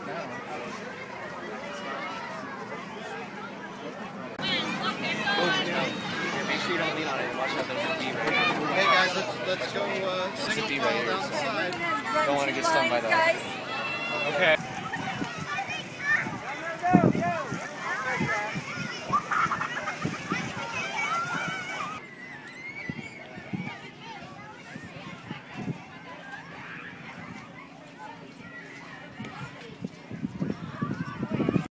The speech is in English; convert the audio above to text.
is now. Hey guys, let's, let's go uh, single file down the side. Don't want to get stung by that. Okay.